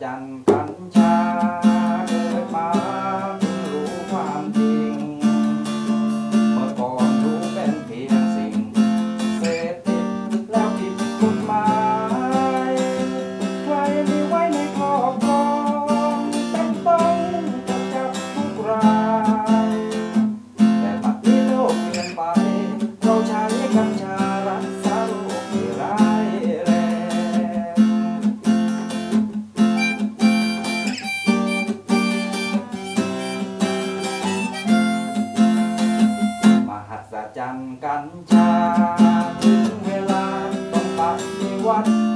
chanh cánh cha. กันกัญชาถึงเวลาต้องตัดใวัด